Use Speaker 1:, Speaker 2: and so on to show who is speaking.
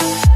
Speaker 1: Bye.